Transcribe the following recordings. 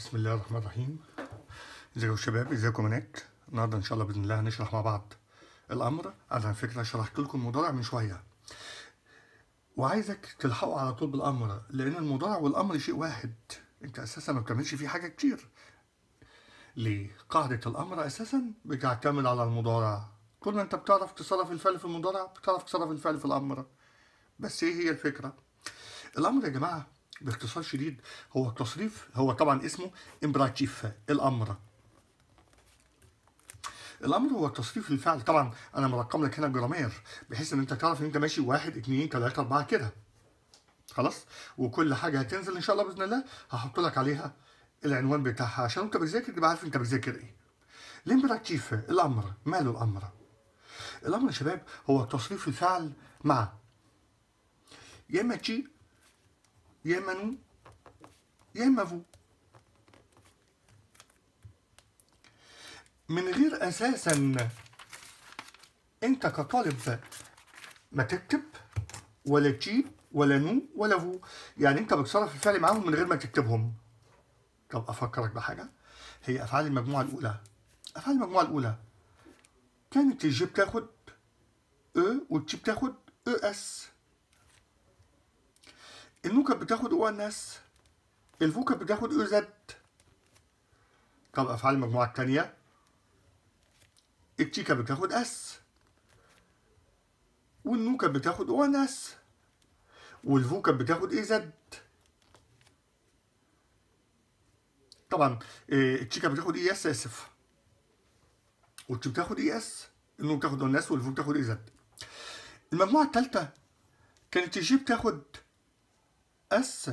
بسم الله الرحمن الرحيم. إزيكم شباب؟ إزيكم هناك؟ النهارده إن شاء الله بإذن الله هنشرح مع بعض الأمر أنا على فكرة شرحت لكم المضارع من شوية. وعايزك تلحقوا على طول بالأمر لأن المضارع والأمر شيء واحد. أنت أساسا ما بتعملش فيه حاجة كتير. ليه قاعدة الأمر أساسا بتعتمد على المضارع. طول ما أنت بتعرف تصرف الفعل في المضارع بتعرف تصرف الفعل في الأمر. بس إيه هي الفكرة؟ الأمر يا جماعة باختصار شديد هو التصريف هو طبعا اسمه impératif الأمر. الأمر هو تصريف الفعل. طبعا أنا مرقم لك هنا grammaire بحيث إن أنت تعرف إن أنت ماشي واحد اتنين تلاتة أربعة كده. خلاص؟ وكل حاجة هتنزل إن شاء الله بإذن الله. هحط لك عليها العنوان بتاعها عشان انت بتذاكر تبقى عارف أنت بتذاكر إيه. ال impératif الأمر. ماله الأمر؟ الأمر يا شباب هو تصريف الفعل مع يا إما tu اما vous من غير أساسا انت كطالب ما تكتب ولا tu ولا nous ولا vous يعني انت بتصرف الفعل معاهم من غير ما تكتبهم طب افكرك بحاجه هي افعال المجموعه الاولى افعال المجموعه الاولى كانت ال je بتاخد e وال tu بتاخد e s ال nous كانت بتاخد o n s ال vous كانت بتاخد e z طب أفعال المجموعه الثانية ال tu كانت بتاخد s. وال nous كانت بتاخد o n s وال vous كانت بتاخد e z طبعا ال tu كانت بتاخد i s اسف وال tu بتاخد i s ال nous بتاخد o n s وال vous بتاخد e z المجموعة الثالثه كانت ال je بتاخد s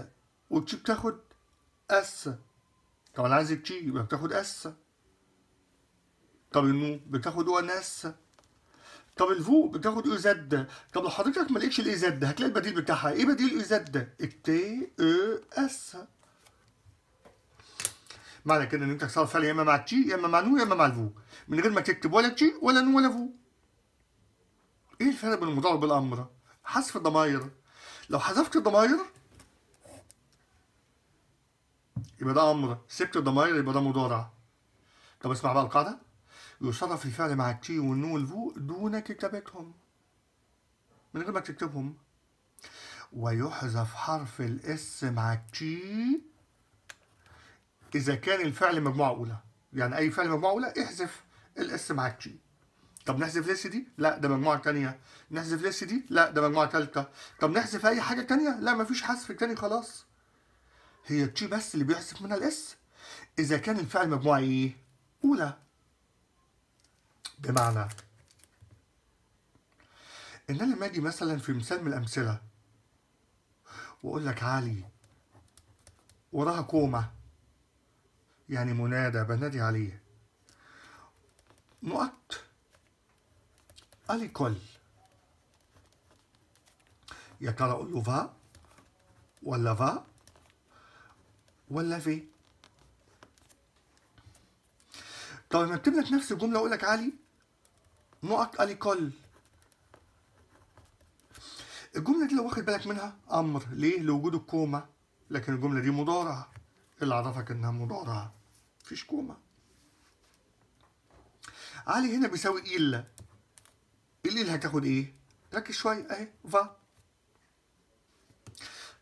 وال tu بتاخد s. طب أنا عايز ال tu يبقى بتاخد s. طب ال nous بتاخد o n s. طب ال vous بتاخد e z. طب لو حضرتك ما لقيتش ال e z هتلاقي البديل بتاعها. إيه بديل ال e z؟ ال t e s. معنى كده إن أنت تصرف فعل يا إما مع ال tu يا إما مع nous يا إما مع ال vous. من غير ما تكتب ولا tu ولا nous ولا vous. إيه الفرق بين المضارع بالامر حذف الضماير. لو حذفت الضماير يبقى ده أمر سبت الضمائر يبقى ده مضارع طب اسمع بقى القاعدة. يصرف الفعل مع ال tu وال nous وال vous دون كتابتهم. من غير ما تكتبهم. ويحذف حرف ال s مع ال tu إذا كان الفعل مجموعة أولى. يعني أي فعل مجموعة أولى احذف ال s مع ال tu طب نحذف ال s دي؟ لا ده مجموعة ثانية نحذف ال s دي؟ لا ده مجموعة ثالثه طب نحذف أي حاجة ثانية لا مفيش حذف تاني خلاص. هي ال tu بس اللي بيحذف منها ال s. إذا كان الفعل مجموعة إيه؟ أولى. بمعنى إن أنا لما أجي مثلا في مثال من الأمثلة وأقول لك علي وراها كومة يعني منادى بنادي عليه. نقط علي كل يا ترى أقول له فا ولا فا؟ ولا في؟ طب لما اكتب لك نفس الجملة أقول لك علي نقط علي كل. الجملة دي لو واخد بالك منها أمر. ليه؟ لوجود الكومة. لكن الجملة دي مضارع اللي عرفك إنها مضارع مفيش كومة. علي هنا بيساوي إلا الإل هتاخد إيه؟ ركز شوية أهي. فا.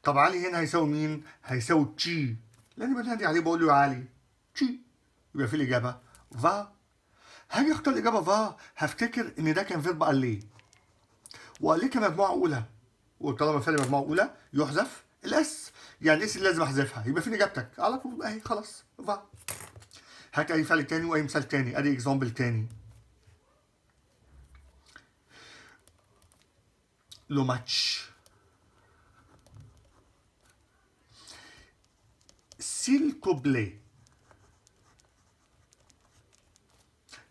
طب علي هنا هيساوي مين؟ هيساوي تشي. لأن بنادي عليه بقول له يا علي. tu. يبقى في الإجابة. va. هاجي أختار الإجابة va. هفتكر إن ده كان verbe aller و aller كمجموعة أولى. وطالما فعل مجموعة أولى يحذف ال s يعني ال s اللي لازم أحذفها. يبقى فين إجابتك؟ على طول. أهي خلاص. فا. هات أي فعل تاني وأي مثال تاني. أدي exemple تاني. le match s'il te plaît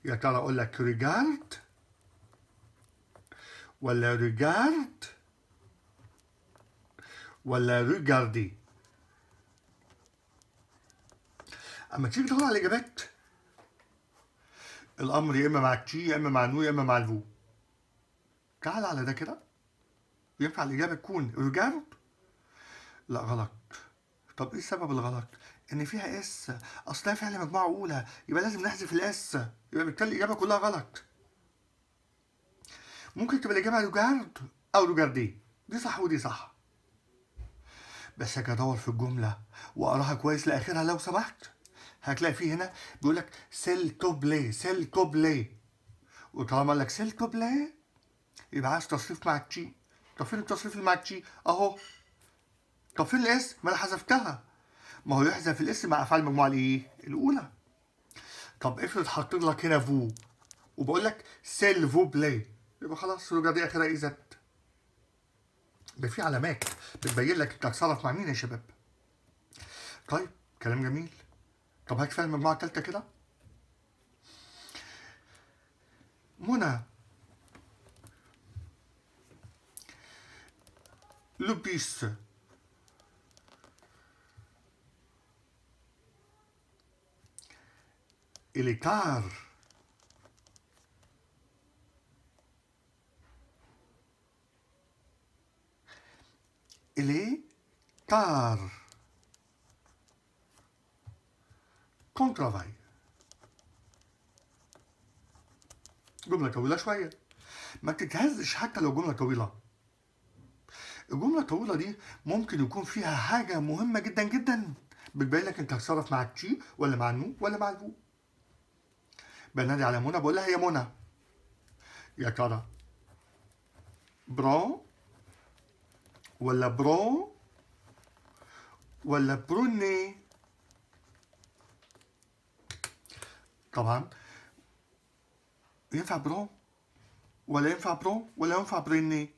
يا ترى أقول لك regardes؟ ولا regarde؟ ولا regardez؟ أما تيجي تدور على الاجابات الأمر يا إما مع ال tu يا إما مع ال nous يا إما مع ال vous. تعال على ده كده. ينفع الإجابة تكون regardes؟ لا غلط. طب إيه سبب الغلط؟ إن فيها s. اصلها فعل مجموعة أولى. يبقى لازم نحذف ال s. يبقى بالتالي الاجابه كلها غلط. ممكن تبقى الإجابة regarde أو regardez دي صح ودي صح. بس هاجي أدور في الجملة وأقراها كويس لآخرها لو سمحت. هتلاقي فيه هنا بيقول لك s'il te plaît s'il te plaît وطالما قال لك s'il te plaît يبقى عايز تصريف مع ال tu طب فين التصريف اللي مع ال tu أهو. طب فين ال s؟ ما أنا حذفتها. ما هو يحذف ال s مع افعال المجموعه الايه الأولى. طب افرض حطيت لك هنا vous وبقول لك s'il vous plaît. يبقى خلاص ال regardez آخرها e z ده في علامات بتبين لك انت هتصرف مع مين يا شباب. طيب كلام جميل. طب هات فعل المجموعه الثالثه كده. منى. لوبيس. Il est tard. Il est. جملة طويلة شوية. ما تتهزش حتى لو جملة طويلة. الجملة الطويلة دي ممكن يكون فيها حاجة مهمة جدا جدا. بتبين لك انت هتصرف مع التي ولا مع النو ولا مع الفو. بنادي على منى بقول لها يا منى. يا ترى برون ولا برون ولا بروني؟ طبعا. ينفع prends ولا ينفع prenons ولا ينفع prenez؟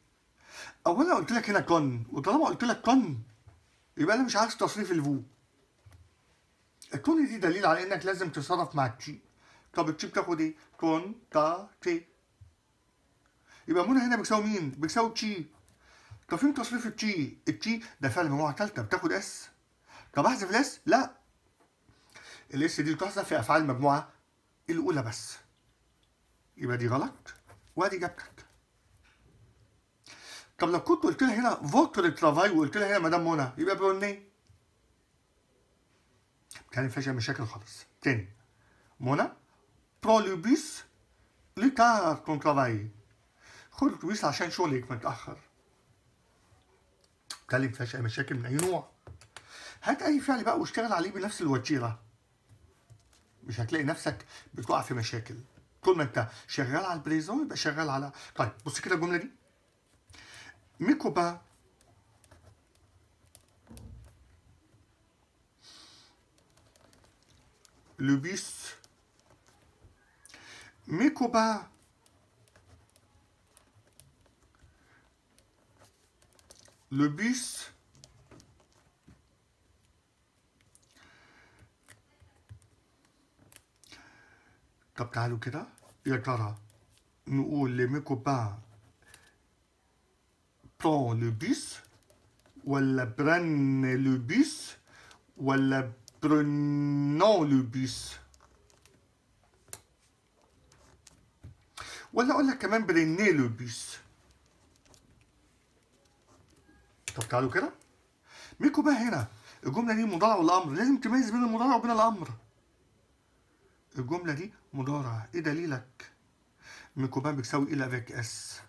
اولا قلت لك هنا ton وطالما قلت لك ton يبقى أنا مش عايز تصريف ال vous. ال ton دي دليل على إنك لازم تتصرف مع ال tu طب ال tu بتاخد إيه؟ ton ta tes. يبقى منى هنا بيساوي مين؟ بيساوي tu. طب فين تصريف ال tu ال tu ده فعل مجموعة ثالثه بتاخد s. طب أحذف ال s؟ لا. ال s دي بتحذف في أفعال المجموعه الأولى بس. يبقى دي غلط وأدي اجابتك طب لو كنت قلت لها هنا votre travail وقلت لها هنا مدام منى يبقى prenez كان فيهاش مشاكل خالص. تاني. منى؟ prends le bus le tard ton travail خد الاتوبيس عشان شغلك متاخر بالتالي مفيهاش اي مشاكل من أي نوع. هات أي فعل بقى واشتغل عليه بنفس الوتيرة. مش هتلاقي نفسك بتقع في مشاكل. طول ما أنت شغال على ال présent يبقى شغال على طيب بص كده الجملة دي. ميكوبا bus Mekoba le bus. طب تعالوا كده يا ترى نقول ل mes copains prends le bus ولا prennent le bus ولا prenons le bus ولا أقول لك كمان prenez le bus طب تعالوا كده. mes copains هنا. الجملة دي مضارع ولا أمر لازم تميز بين المضارع وبين الأمر. الجملة دي مضارع إيه دليلك؟ mes copains بيساوي ils avec s.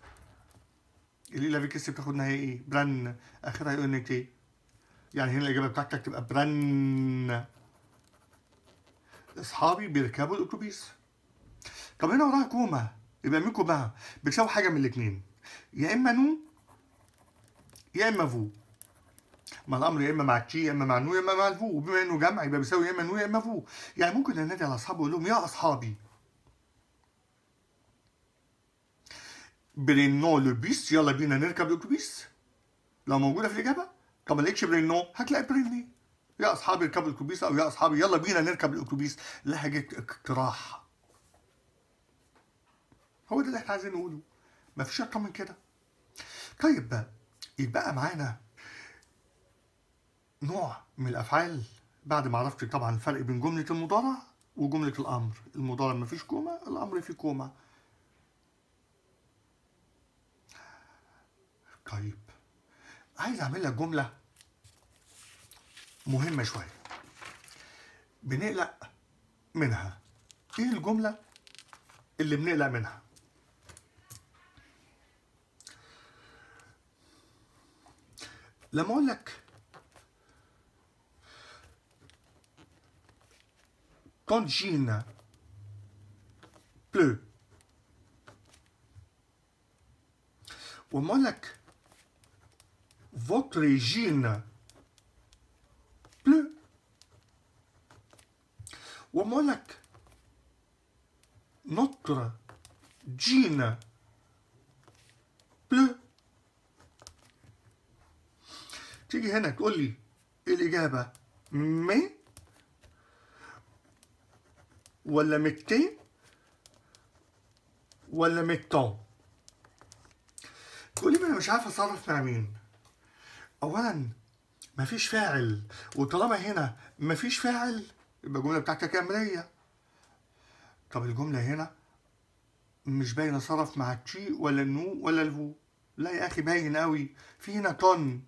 ال ils avec s بتاخد نهاية إيه؟ prennent. آخرها يقول إيه يعني هنا الإجابة بتاعتك تبقى prennent. أصحابي بيركبوا الأتوبيس. طب هنا وراها comma يبقى mes copains بتساوي حاجة من الاثنين يا إما nous يا إما vous. ما الأمر يا إما مع tu يا إما مع nous يا إما مع ال vous وبما إنه جمع يبقى بيساوي يا إما nous يا إما vous. يعني ممكن أنادي على أصحابي وأقول لهم يا أصحابي. prenons le bus يلا بينا نركب الاتوبيس لو موجودة في الإجابة طب ما لقيتش prenons هتلاقي prenez. يا أصحابي اركبوا الاتوبيس أو يا أصحابي يلا بينا نركب الاتوبيس لهجة اقتراح. هو ده اللي إحنا عايزين نقوله. مفيش أكتر من كده. طيب بقى يتبقى معانا نوع من الأفعال بعد ما عرفت طبعا الفرق بين جملة المضارع وجملة الأمر. المضارع مفيش comma الأمر فيه comma طيب عايز أعمل لك جملة مهمة شوية. بنقلق منها. إيه الجملة اللي بنقلق منها؟ لما اقول لك ton jean pleut وما اقول لك votre jean pleut وما اقول لك notre jean تيجي هنا تقول لي الإجابة مي ولا متين ولا متون تقول ما أنا مش عارف أتصرف مع مين. اولا مفيش فاعل وطالما هنا مفيش فاعل يبقى الجملة بتاعتك امريه طب الجملة هنا مش باين أتصرف مع تشي ولا النو ولا الفو؟ لا يا أخي باين قوي في هنا طن.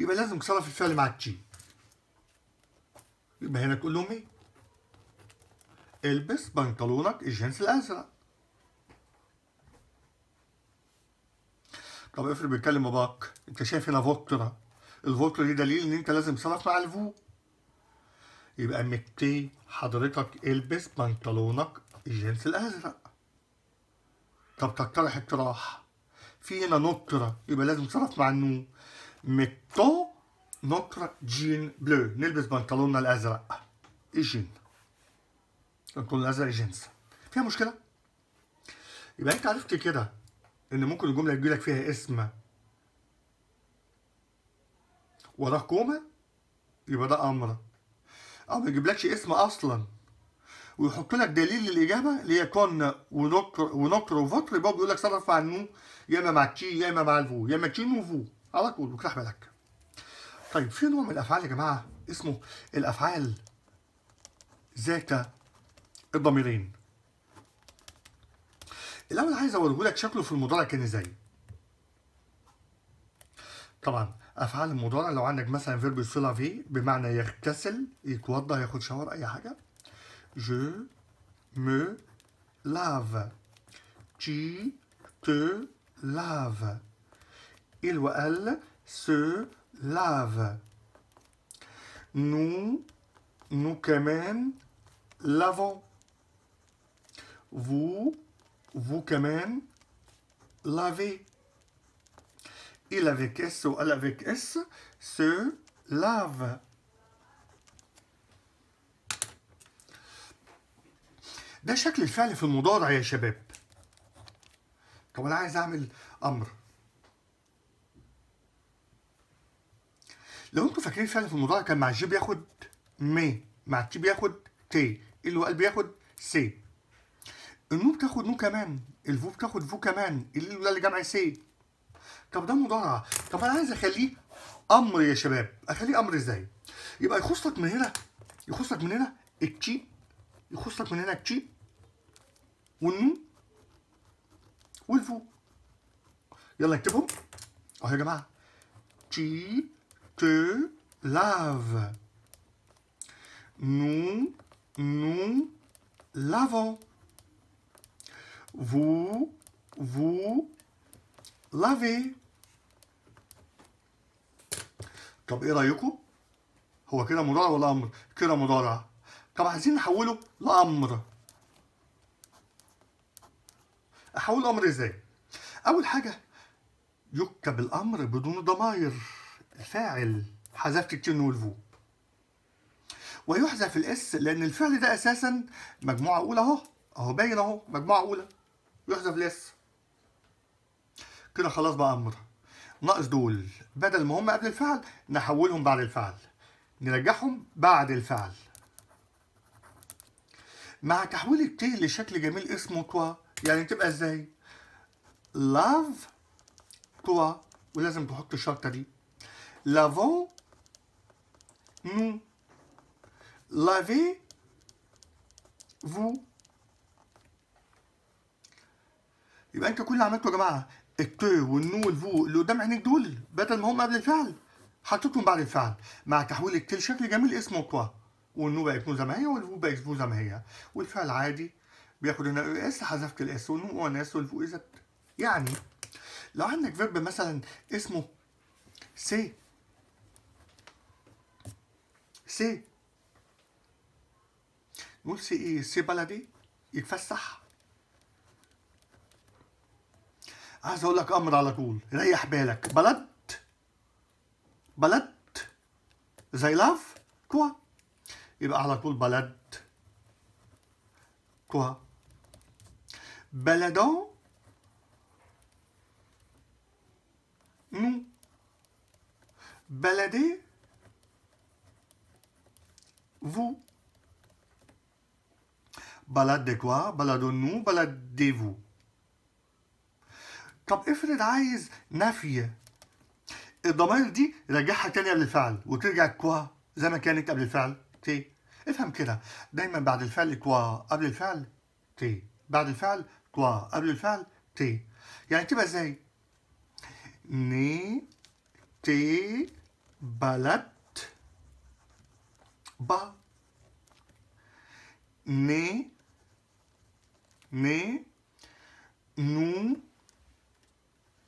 يبقى لازم تصرف الفعل مع التشي يبقى هنا تقول لهم إيه البس بنطلونك الجنس الأزرق. طب افرض بيتكلم باباك انت شايف هنا فوترا. الفوترا دي دليل ان انت لازم تصرف مع الفو. يبقى متي حضرتك البس بنطلونك الجنس الأزرق. طب تقترح اقتراح. في هنا notre يبقى لازم تصرف مع ال nous mettons notre jean bleu نلبس بنطلوننا الازرق الجين البنطلون الازرق جينز فيها مشكله يبقى انت عرفت كده ان ممكن الجمله يجيلك فيها اسم وراه comma يبقى ده أمر أو ما يجيبلكش اسم أصلا ويحط لك دليل للاجابه اللي هي ton و notre و notre و votre يبقى بيقول لك صرف ال nous يا اما مع tu يا اما مع ال vous يا اما tu nous و vous على طول وتريح بالك طيب في نوع من الأفعال يا جماعة اسمه الأفعال ذات الضميرين. الأول عايز اوريه لك شكله في المضارع كان إزاي. طبعا أفعال المضارع لو عندك مثلا verbe se laver بمعنى يغتسل يتوضأ ياخد شاور أي حاجة. Je me lave. Tu te laves il ou elle se lave nous nous quand même lavons vous vous quand même lavez il avec S ou elle avec S se lave ده شكل الفعل في المضارع يا شباب طب انا عايز اعمل امر لو أنتوا فاكرين الفعل في المضارع كان مع ال je بياخد me مع ال tu بياخد te ال il elle بياخد se النو بتاخد نو كمان الفو بتاخد فو كمان ال ils جمع se طب ده مضارع طب أنا عايز أخليه أمر يا شباب. أخليه أمر إزاي؟ يبقى يخص لك من هنا يخص لك من هنا التي يخص لك من هنا التي والنو والفو. يلا نكتبهم. أهو يا جماعة. تي te lave. Nous, nous lavons. Vous, vous lavez. طب إيه رأيكم؟ هو كده مضارع ولا أمر؟ كده مضارع. طب عايزين نحوله لأمر. أحول أمر إزاي؟ أول حاجة يكتب الأمر بدون ضمائر. الفاعل حذفت التن والفو ويحذف الإس لأن الفعل ده أساسا مجموعة أولى أهو. أهو باين أهو مجموعة أولى. يحذف الإس. كده خلاص بقى أمر ناقص دول. بدل ما هم قبل الفعل نحولهم بعد الفعل. نرجعهم بعد الفعل. مع تحويل التي لشكل جميل اسمه توا يعني تبقى إزاي؟ لاف توا ولازم تحط الشرطة دي. Lavons nous. Lavez vous. يبقى انت كل اللي عملته يا جماعة ال te وال nous وال vous اللي قدام عينيك دول بدل ما هم قبل الفعل حطيتهم بعد الفعل. مع تحويل ال te ل شكل جميل اسمه كوا. والنو بقت نو زي ما هي والفو بقت فو زي ما هي والفعل عادي بياخد هنا e s حذفت ال s وال nous ons وال vous ez يعني لو عندك verbe مثلا اسمه se se نقول se إيه se balader يتفسح عايز أقول لك أمر على طول. ريح بالك. balade؟ balade؟ زي lave؟ toi يبقى على طول balade. toi baladons nous. baladez؟ Vous. balade toi? baladons nous baladez vous. طب افرض عايز نفي. الضمائر دي رجعها تاني قبل الفعل وترجع كوا زي ما كانت قبل الفعل te افهم كده. دايما بعد الفعل كوا قبل الفعل تي بعد الفعل كوا قبل الفعل تي يعني تبقى إزاي؟ ne تي بلد با ني ني نو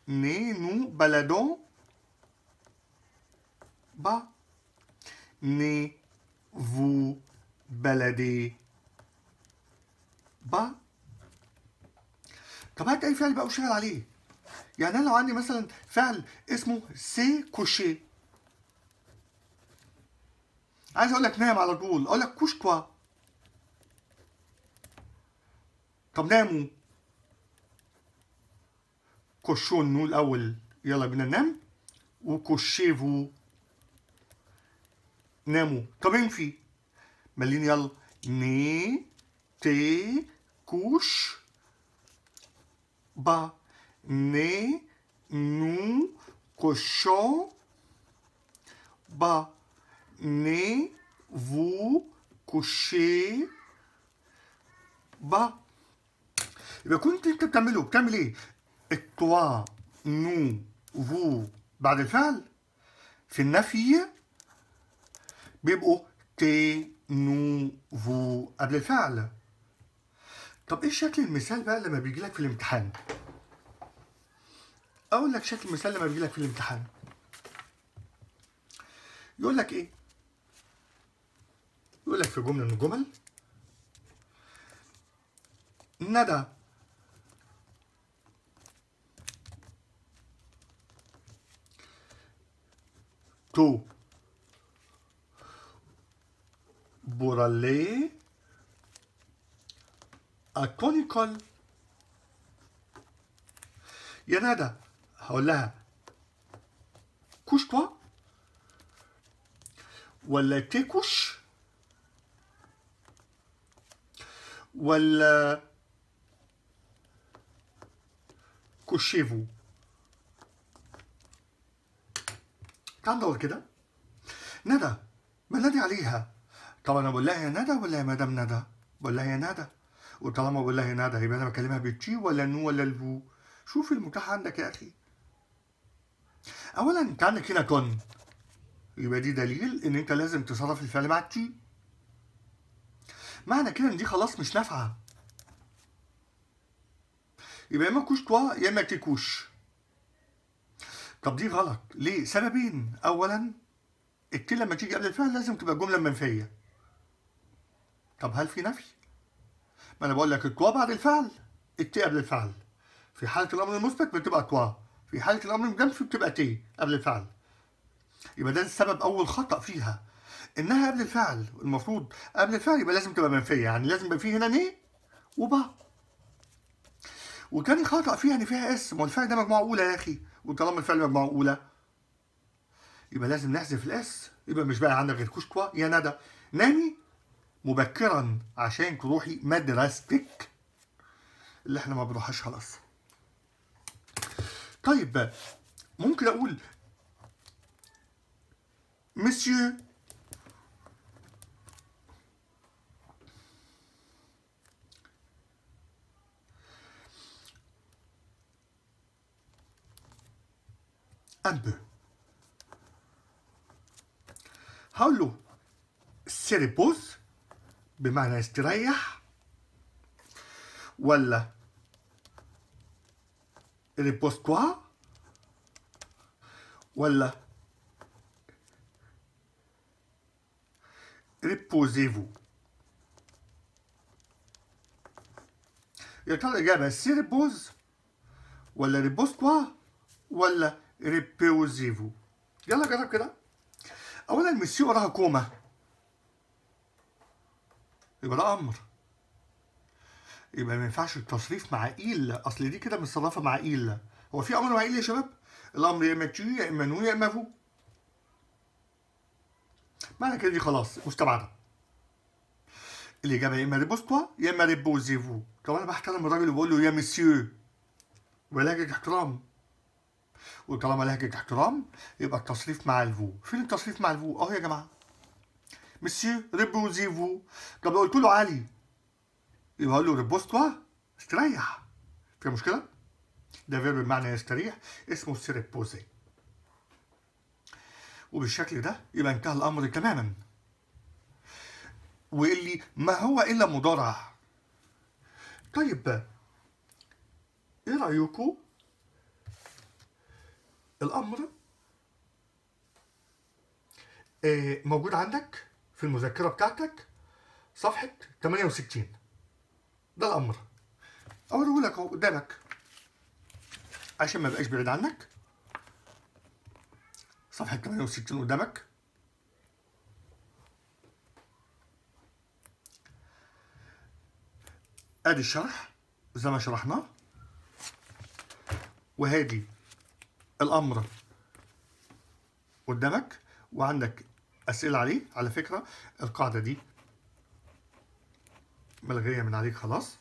ني نو بلدون با ني فو بلدي با طب هات أي فعل بقى واشتغل عليه. يعني أنا لو عندي مثلا فعل اسمه se coucher عايز أقول لك نام على طول. أقول لك couche-toi طب ناموا. couchons-nous الأول يلا بينا ننام. و couchez-vous ناموا. طب انفي. ملين يلا. ne te couche pas. ne nous couchons pas. Ne vous couchez pas. يبقى كنت انت بتعمله بتعمل إيه؟ ال toi nous vous بعد الفعل في النفي بيبقوا te nous vous قبل الفعل طب إيه شكل المثال بقى لما بيجي لك في الامتحان؟ أقول لك شكل المثال لما بيجي لك في الامتحان يقول لك إيه؟ يقول لك في جملة من الجمل. ندى. tôt. pour aller à ton école يا ندى هقول لها. couche-toi ولا te couches ولا كوشيفو. تعال ندور كده. ندى. بنادي عليها؟ طب أنا بقول لها يا ندى ولا يا مدام ندى؟ بقول لها يا ندى. وطالما بقول لها يا ندى يبقى أنا بكلمها بالتي ولا النو ولا الفو. شوف المتاح عندك يا أخي. اولا انت عندك هنا كن. يبقى دي دليل إن أنت لازم تصرف الفعل مع التي معنى كده إن دي خلاص مش نافعة. يبقى يا إما couche-toi يا إما te couches طب دي غلط. ليه؟ سببين. اولا ال te لما تيجي قبل الفعل لازم تبقى جملة منفية. طب هل في نفي؟ ما أنا بقول لك ال toi بعد الفعل ال te قبل الفعل. في حالة الأمر المثبت بتبقى toi في حالة الأمر المنفي بتبقى te قبل الفعل. يبقى ده السبب أول خطأ فيها. إنها قبل الفعل المفروض قبل الفعل يبقى لازم تبقى منفية يعني لازم يبقى فيه هنا ne و pas وتاني خطا فيها إن فيها s ما هو الفعل ده مجموعة أولى يا أخي وطالما الفعل مجموعة أولى. يبقى لازم نحذف ال s يبقى مش بقى عندك غير couche-toi يا ندى. نامي مبكرا عشان تروحي مدرستك اللي إحنا ما بنروحهاش خلاص. طيب ممكن أقول مسيو un peu. هقول له se repose بمعنى استريح ولا repose-toi ولا reposez-vous يا ترى الإجابة se repose ولا repose-toi ولا reposez-vous يلا جرب كده أولا المسيو وراها comma يبقى ده أمر يبقى ما ينفعش التصريف مع il أصل دي كده متصرفة مع il هو في أمر مع il يا شباب؟ الأمر يا إما tu يا إما nous يا إما vous معنى كده دي خلاص مستبعدة الإجابة يا إما repose-toi يا إما reposez-vous طب أنا بحترم الراجل وبقول له يا مسيو بلهجة احترام وطالما لهجة احترام يبقى التصريف مع ال vous. فين التصريف مع ال vous. أهو يا جماعة. monsieur reposez-vous طب لو قلت له علي يبقى أقول له repose-toi استريح. في مشكلة؟ ده verbe بمعنى يستريح. اسمه se reposer وبالشكل ده يبقى انتهى الأمر تماما. واللي ما هو إلا مضارع طيب إيه رايكم الأمر. آه، موجود عندك في المذكرة بتاعتك صفحة 68 ده الأمر. أوريه لك أهو قدامك. عشان ما يبقاش بعيد عنك. صفحة 68 قدامك. آدي الشرح زي ما شرحناه. وهادي الأمر قدامك وعندك أسئلة عليه على فكرة القاعدة دي ملغية من عليك خلاص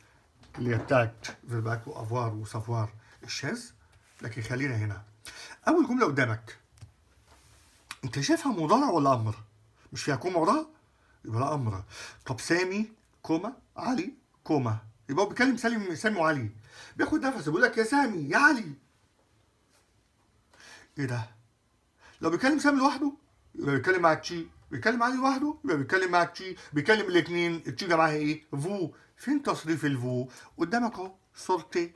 اللي هي بتاعت فيربات و avoir و savoir الشاذ لكن خلينا هنا. أول جملة قدامك. أنت شايفها مضارع ولا أمر؟ مش فيها comma وراها؟ يبقى ده أمر. طب سامي comma علي comma يبقى هو بيكلم سالم سامي وعلي. بياخد نفس بيقول لك يا سامي يا علي. إيه ده؟ لو بيكلم سامي لوحده يبقى بيتكلم مع tu بيتكلم علي لوحده يبقى بيتكلم مع tu بيكلم الاثنين ال tu ده معاها إيه؟ vous. فين تصريف ال vous؟ قدامك اهو sortez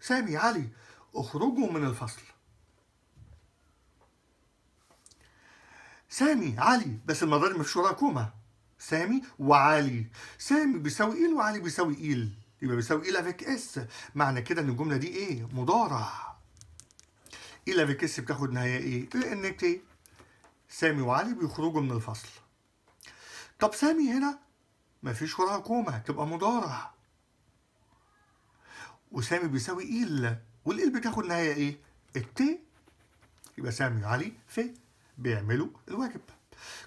سامي علي اخرجوا من الفصل. سامي علي بس دي مش وراها comma سامي وعلي. سامي بيساوي il وعلي بيساوي il. يبقى بيساوي il avec s معنى كده إن الجملة دي إيه؟ مضارع. il avec s بتاخد نهاية إيه؟ e n t سامي وعلي بيخرجوا من الفصل. طب سامي هنا مفيش وراها comma تبقى مضارع. وسامي بيساوي il. وال il بتاخد نهاية إيه؟ ال t يبقى سامي وعلي fait بيعملوا الواجب.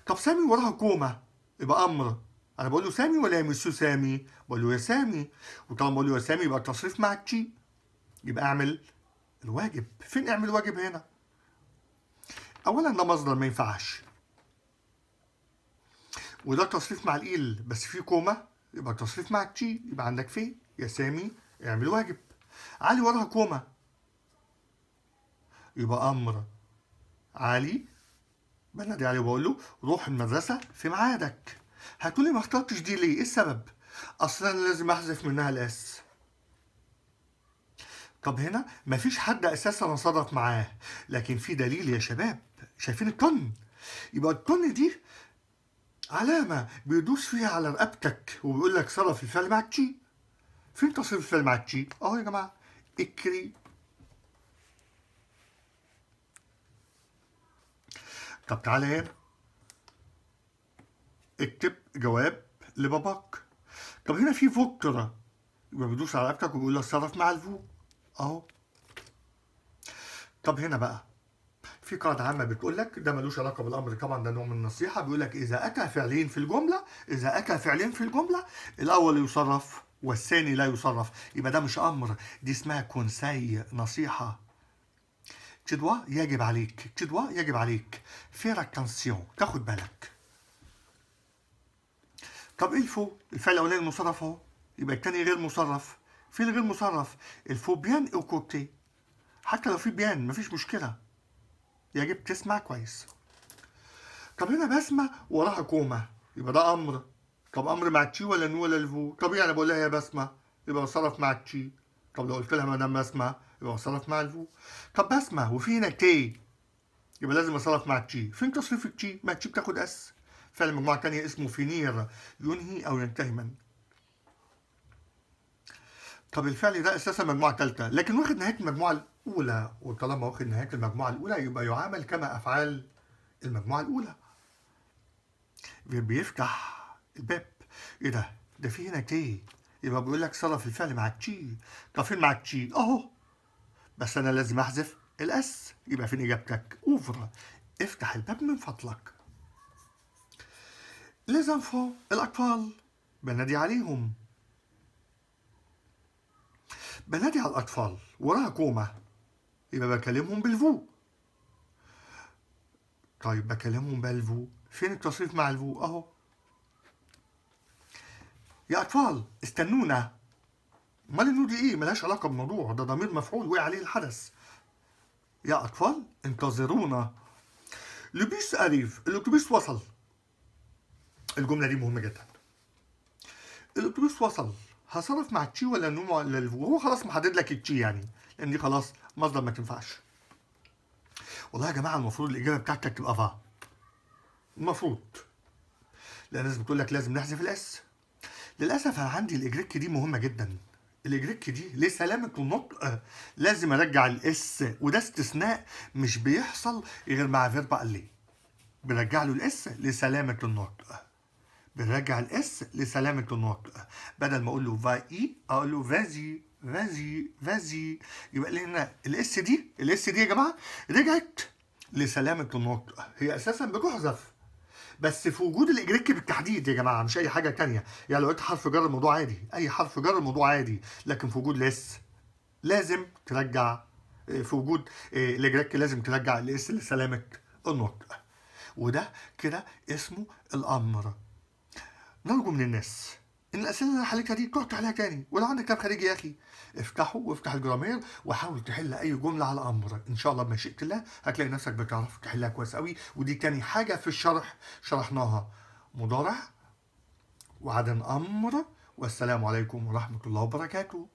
طب سامي وراها comma يبقى أمر. أنا بقول له سامي ولا يا سامي؟ بقول له يا سامي. وطالما بقول له يا سامي يبقى التصريف مع tu يبقى أعمل الواجب. فين اعمل الواجب هنا؟ اولا ده مصدر ما ينفعش. وده تصريف مع ال il بس في comma يبقى التصريف مع tu يبقى عندك fais يا سامي اعمل واجب. علي وراها كوما. يبقى أمر علي بنادي عليه وبقول له روح المدرسة في ميعادك. هتقولي ما اخترتش دي ليه؟ إيه السبب؟ أصلا أنا لازم أحذف منها الأس. طب هنا مفيش حد أساسا اصرف معاه لكن في دليل يا شباب. شايفين الطن يبقى الطن دي علامة بيدوس فيها على رقبتك وبيقول لك صرف الفعل مع تشي فين تصريف الفعل مع تشي؟ أهو يا جماعة. اكري. طب تعالى هنا اكتب جواب لباباك. طب هنا في فوترة يبقى بيدوس على رقبتك وبيقول لك صرف مع الفو. أهو. طب هنا بقى في قاعدة عامة بتقول لك ده ملوش علاقة بالأمر طبعا ده نوع من النصيحة بيقول لك إذا أتى فعلين في الجملة إذا أتى فعلين في الجملة الأول يصرف والثاني لا يصرف. يبقى ده مش أمر دي اسمها conseil نصيحة. tu dois يجب عليك. tu dois يجب عليك. faire attention تاخد بالك. طب إيه il faut الفعل الأولاني مصرف أهو. يبقى التاني غير مصرف. فين غير مصرف il faut bien écouter حتى لو في bien مفيش مشكلة. يجب تسمع كويس. طب هنا بسمة وراها comma يبقى ده أمر. طب أمر مع ال tu ولا nous ولا ال vous طبيعي أنا بقول لها يا بسمة يبقى بصرف مع ال tu طب لو قلت لها مدام بسمة يبقى بصرف مع ال vous طب بسمة وفي هنا tu يبقى لازم اصرف مع التشي فين تصريف التشي ما التشي بتاخد أس. فعل مجموعة تانية اسمه finir. ينهي أو ينتهي من. طب الفعل ده أساسا مجموعة تالتة لكن واخد نهاية المجموعة الأولى وطالما واخد نهاية المجموعة الأولى يبقى يعامل كما أفعال المجموعة الأولى. بيفتح الباب. إيه ده؟ ده في هنا تي يبقى بيقول لك صرف الفعل مع التشي طب فين مع التشي؟ أهو. بس أنا لازم أحذف الأس. يبقى فين إجابتك؟ أوفر. افتح الباب من فضلك. Les enfants الأطفال بنادي عليهم. بنادي على الأطفال وراها كومة. يبقى بكلمهم بالفو. طيب بكلمهم بالفو. فين التصريف مع الفو؟ أهو. يا أطفال استنونا. أمال النو دي إيه؟ ملهاش علاقة بالموضوع. ده ضمير مفعول وقع عليه الحدث. يا أطفال انتظرونا. لبيس أريف. الأتوبيس وصل. الجملة دي مهمة جدا. الأتوبيس وصل. هصرف مع ال tu ولا ال nous ولا ال vous هو خلاص محدد لك ال tu يعني. لأن دي خلاص مصدر ما تنفعش. والله يا جماعة المفروض الإجابة بتاعتك تبقى va. المفروض. لأن الناس بتقول لك لازم نحذف ال s. للأسف أنا عندي ال i grec دي مهمة جدا. ال i grec دي لسلامة النطق لازم أرجع ال s. وده استثناء مش بيحصل غير مع verbe aller بنرجع له ال s لسلامة النطق. بنرجع ال s لسلامة النطق. بدل ما أقول له va y أقول له vas-y vas-y vas-y. يبقى لنا ال s دي؟ ال s دي يا جماعة رجعت لسلامة النطق. هي أساسا بتحذف بس في وجود ال i grec بالتحديد يا جماعة مش أي حاجة تانية. يعني لو قلت حرف جر الموضوع عادي. أي حرف جر الموضوع عادي. لكن في وجود ال s لازم ترجع في وجود ال i grec لازم ترجع ال s لسلامة النطق. وده كده اسمه الأمر. نرجو من الناس إن الأسئلة اللي أنا حليتها دي تقعد تحلها تاني. ولو عندك كتاب خارجي يا أخي افتحه وافتح الجرامير وحاول تحل أي جملة على أمر إن شاء الله بمشيئه الله هتلاقي نفسك بتعرف تحلها كويس قوي. ودي تاني حاجة في الشرح شرحناها. مضارع وعدم أمر. والسلام عليكم ورحمة الله وبركاته.